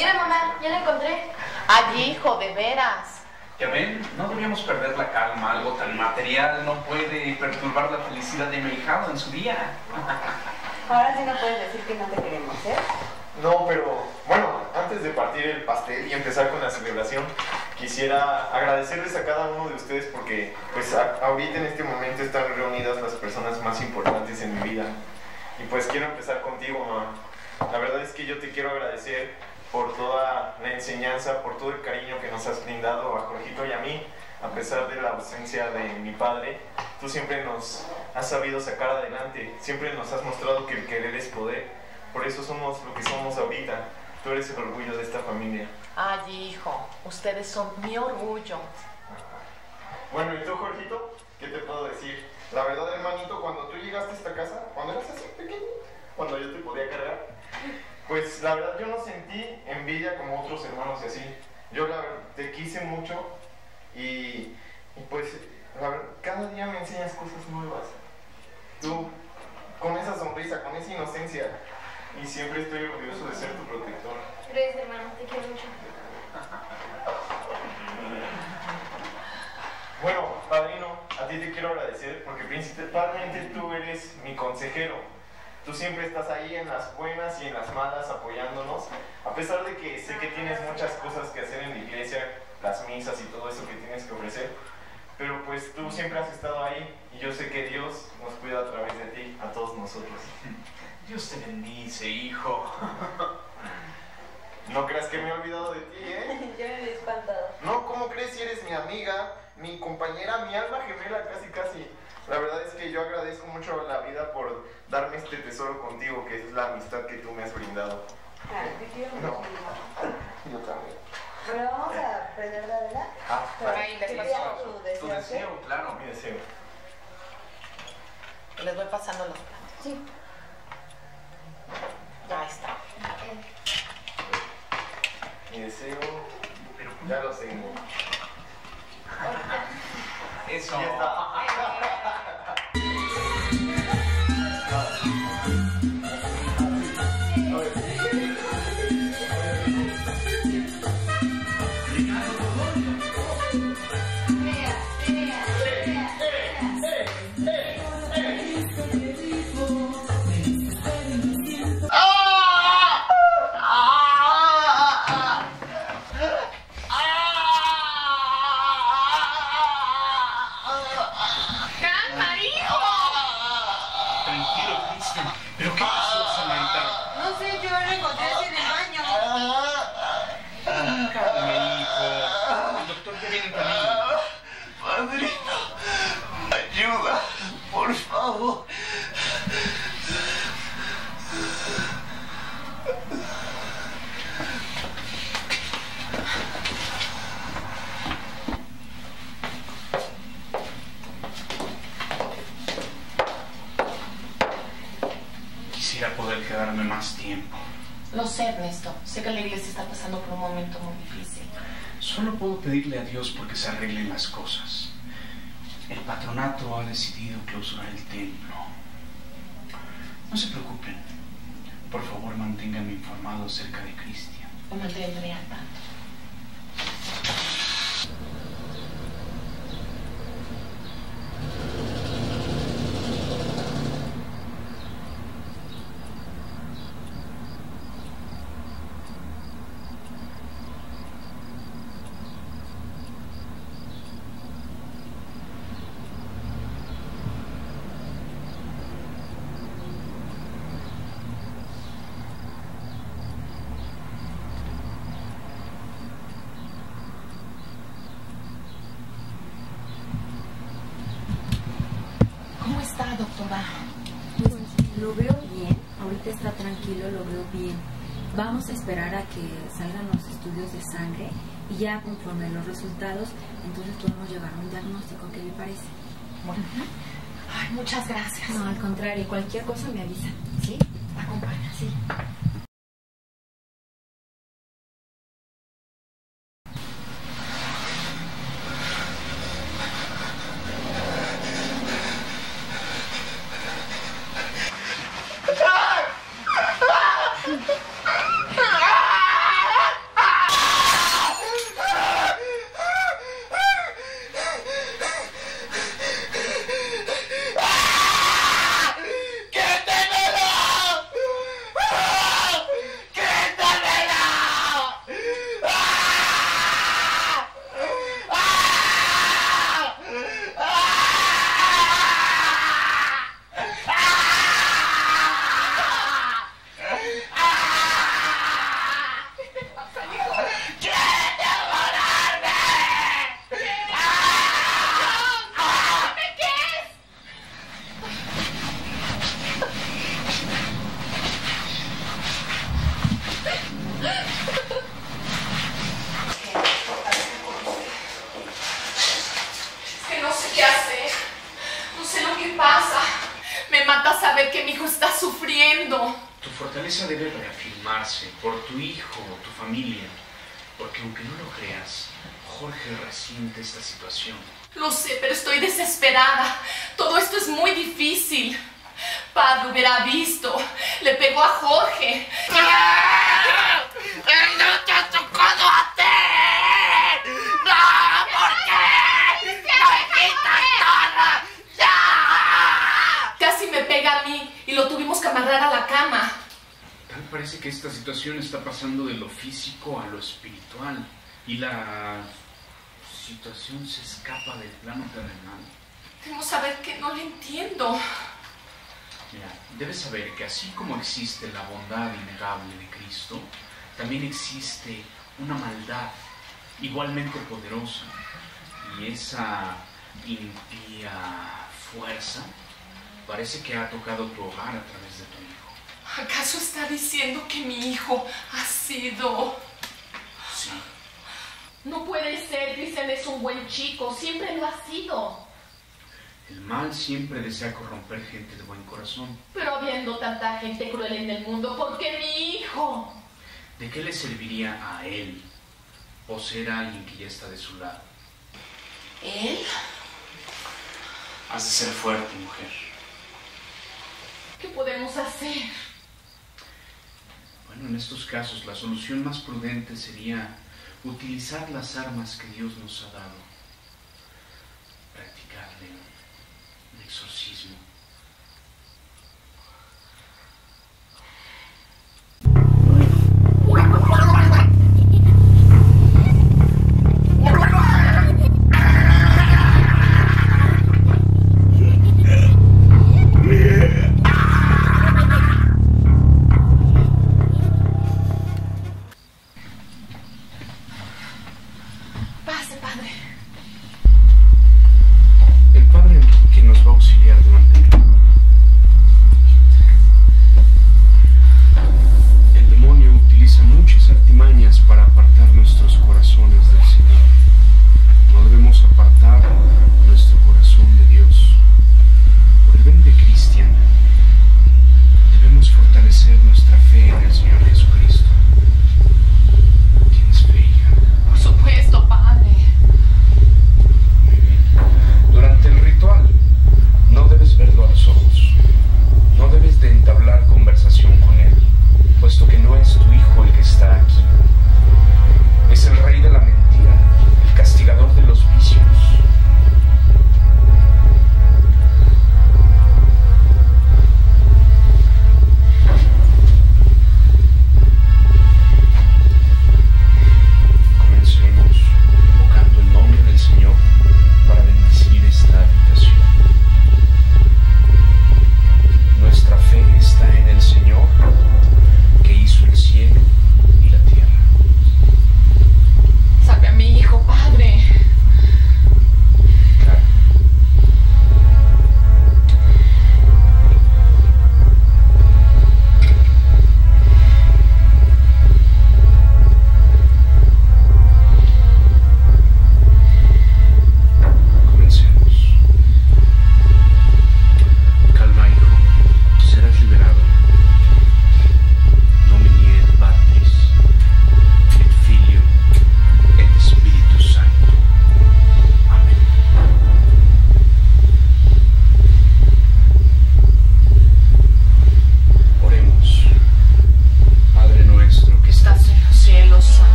Mira, mamá, ya la encontré. Allí, hijo, de veras. Ya ven, no deberíamos perder la calma. Algo tan material no puede perturbar la felicidad de mi hijado en su día. Ahora sí no puedes decir que no te queremos, ¿eh? No, pero bueno, antes de partir el pastel y empezar con la celebración, quisiera agradecerles a cada uno de ustedes porque pues a- ahorita en este momento están reunidas las personas más importantes en mi vida. Y pues quiero empezar contigo, mamá. La verdad es que yo te quiero agradecer por toda la enseñanza, por todo el cariño que nos has brindado a Jorgito y a mí, a pesar de la ausencia de mi padre. Tú siempre nos has sabido sacar adelante, siempre nos has mostrado que el querer es poder. Por eso somos lo que somos ahorita. Tú eres el orgullo de esta familia. Allí, hijo, ustedes son mi orgullo. Bueno, ¿y tú, Jorgito? ¿Qué te puedo decir? La verdad, hermanito, cuando tú llegaste a esta casa, cuando eras así pequeño, cuando yo te podía cargar, pues la verdad yo no sentí envidia como otros hermanos y así. Yo la verdad te quise mucho y, y pues la verdad, cada día me enseñas cosas nuevas. Tú, con esa sonrisa, con esa inocencia, y siempre estoy orgulloso de ser tu protector. Gracias, hermano, te quiero mucho. Bueno, padrino, a ti te quiero agradecer porque principalmente tú eres mi consejero. Tú siempre estás ahí en las buenas y en las malas apoyándonos, a pesar de que sé que tienes muchas cosas que hacer en la iglesia, las misas y todo eso que tienes que ofrecer, pero pues tú siempre has estado ahí y yo sé que Dios nos cuida a través de ti, a todos nosotros. Dios te bendice, hijo. No creas que me he olvidado de ti, ¿eh? Yo me he espantado. No, ¿cómo crees si eres mi amiga, mi compañera, mi alma gemela, casi, casi? La verdad es que yo agradezco mucho a la vida por darme este tesoro contigo, que es la amistad que tú me has brindado. Te quiero No. mucho. Yo también. Pero vamos a prender la vela. Ah, Por vale. ahí les ¿Qué paso. sea tu Tu deseo? ¿qué? deseo, claro. Mi deseo. Les voy pasando los platos. Sí. Ya está. Mi deseo, Pero, ya lo tengo. eso. Ya está. Sé, Ernesto. Sé que la iglesia está pasando por un momento muy difícil. Solo puedo pedirle a Dios porque se arreglen las cosas. El patronato ha decidido clausurar el templo. No se preocupen. Por favor, manténganme informado acerca de Cristian. Lo mantendré al tanto. ¿Cómo está, doctora? Pues lo veo bien, ahorita está tranquilo, lo veo bien. Vamos a esperar a que salgan los estudios de sangre y ya conforme los resultados, entonces podemos llevar un diagnóstico, ¿qué le parece? Bueno. Ay, muchas gracias. No, al contrario, cualquier cosa me avisa, ¿sí? Acompaña. Sí. mata saber que mi hijo está sufriendo. Tu fortaleza debe reafirmarse por tu hijo, tu familia, porque aunque no lo creas, Jorge resiente esta situación. Lo sé, pero estoy desesperada. Todo esto es muy difícil. Padre hubiera visto. Le pegó a Jorge. ¡Él no te ha tocado a ti! ¡No! ¿Por qué? ¡No me quitas todo! ¡Ya! Casi me pega a mí y lo tuvimos que amarrar a la cama. Parece que esta situación está pasando de lo físico a lo espiritual y la situación se escapa del plano terrenal. Debo saber que no le entiendo. Mira, debes saber que así como existe la bondad innegable de Cristo, también existe una maldad igualmente poderosa. Y esa impía fuerza parece que ha tocado tu hogar a través. ¿Acaso está diciendo que mi hijo ha sido... Sí, No puede ser, dicen es un buen chico, siempre lo ha sido. el mal siempre desea corromper gente de buen corazón. Pero habiendo tanta gente cruel en el mundo, ¿por qué mi hijo? ¿De qué le serviría a él poseer a alguien que ya está de su lado? ¿Él? Has de ser fuerte, mujer. ¿Qué podemos hacer? En estos casos la solución más prudente sería utilizar las armas que Dios nos ha dado.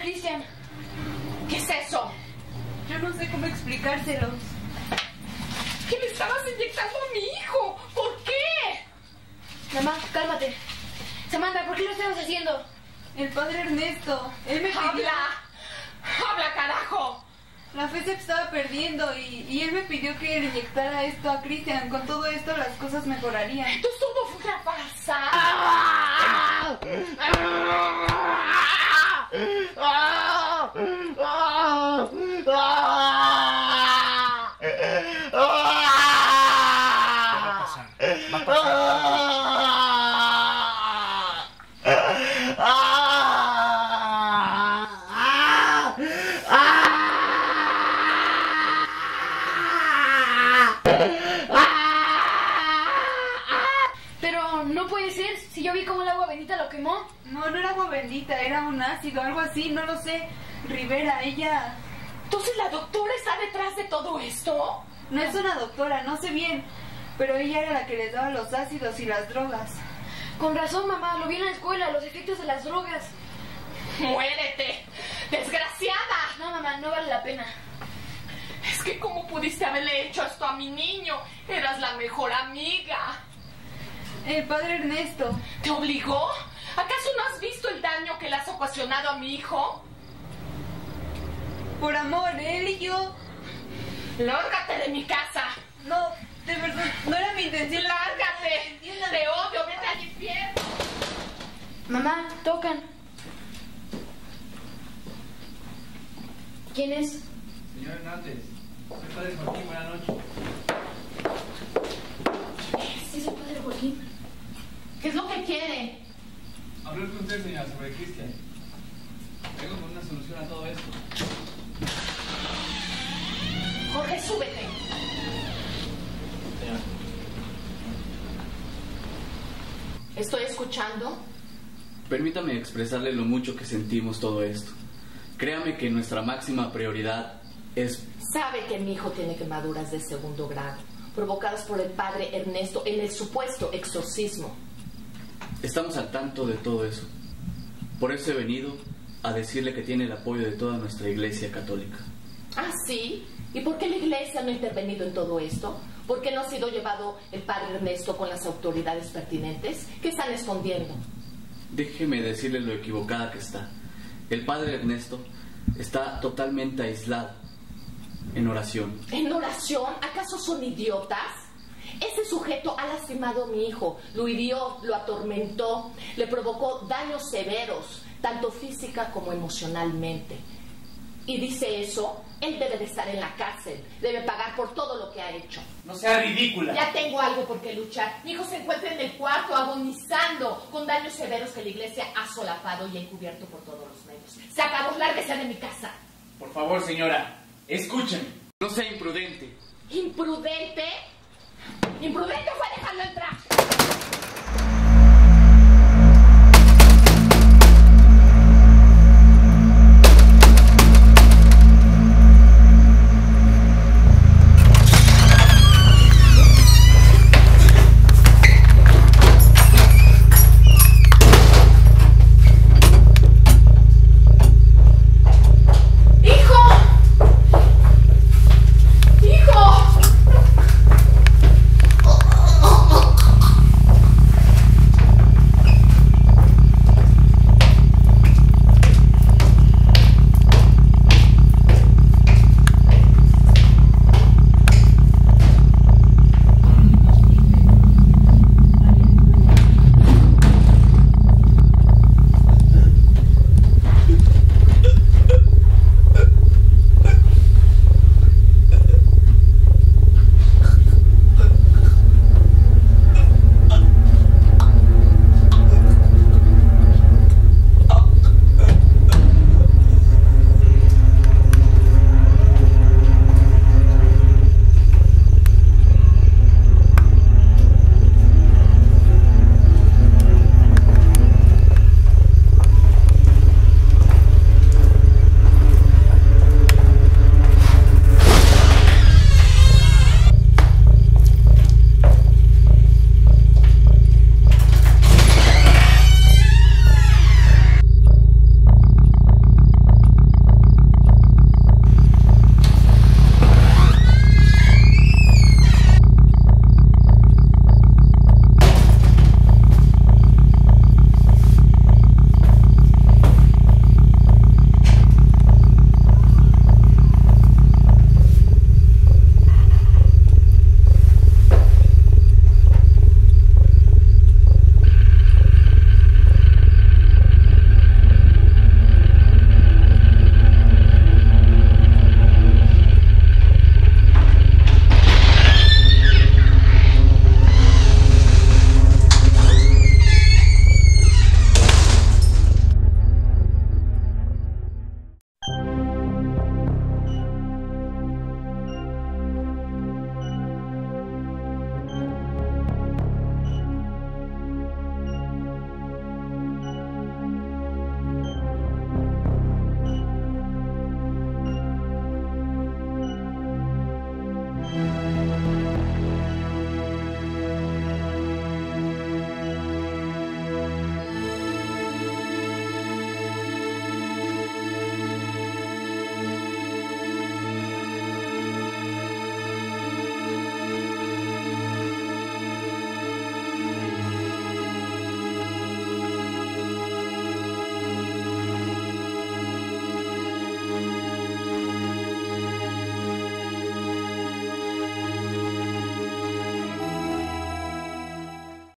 Christian. ¿Qué es eso? Yo no sé cómo explicárselos. ¿Qué le estabas inyectando a mi hijo? ¿Por qué? Mamá, cálmate. Samantha, ¿por qué lo estabas haciendo? El padre Ernesto, él me pidió... ¡Habla! ¡Habla, carajo! La fe se estaba perdiendo y, y él me pidió que le inyectara esto a Cristian. Con todo esto las cosas mejorarían. Entonces todo fue una farsa. ah! era un ácido, algo así, no lo sé. Rivera, ella Entonces la doctora está detrás de todo esto. no es una doctora, no sé bien, pero ella era la que les daba los ácidos y las drogas. Con razón, mamá. Lo vi en la escuela, los efectos de las drogas. ¡Muérete! ¡Desgraciada! No, mamá, no vale la pena. Es que cómo pudiste haberle hecho esto a mi niño. Eras la mejor amiga. El padre Ernesto, ¿Te obligó? ¿Acaso no has visto el daño que le has ocasionado a mi hijo? por amor, él y yo. ¡Lárgate de mi casa! No, de verdad, no era mi intención. ¡Lárgate! ¡Te odio! ¡Vete al infierno! Mamá, tocan. ¿Quién es? Señor Hernández, soy padre Joaquín, buenas noches. ¿Es ese padre Joaquín? ¿Qué es lo que quiere? Hablar con usted, señora, sobre Cristian. Vengo con una solución a todo esto. Jorge, súbete. Señora, Estoy escuchando. Permítame expresarle lo mucho que sentimos todo esto. Créame que nuestra máxima prioridad es... Sabe que mi hijo tiene quemaduras de segundo grado, provocadas por el padre Ernesto en el supuesto exorcismo. Estamos al tanto de todo eso. Por eso he venido a decirle que tiene el apoyo de toda nuestra iglesia católica. ¿Ah, sí? ¿Y por qué la iglesia no ha intervenido en todo esto? ¿Por qué no ha sido llevado el padre Ernesto con las autoridades pertinentes? ¿Qué están escondiendo? Déjeme decirle lo equivocada que está. El padre Ernesto está totalmente aislado en oración. ¿En oración? ¿Acaso son idiotas? Ese sujeto ha lastimado a mi hijo, lo hirió, lo atormentó, le provocó daños severos, tanto física como emocionalmente. Y dice eso, él debe de estar en la cárcel, debe pagar por todo lo que ha hecho. no sea ridícula. Ya tengo algo por qué luchar. Mi hijo se encuentra en el cuarto agonizando con daños severos que la iglesia ha solapado y encubierto por todos los medios. Se acabó, lárguese de mi casa. Por favor, señora, escúcheme. No sea imprudente. ¿Imprudente? Imprudente fue dejarlo entrar.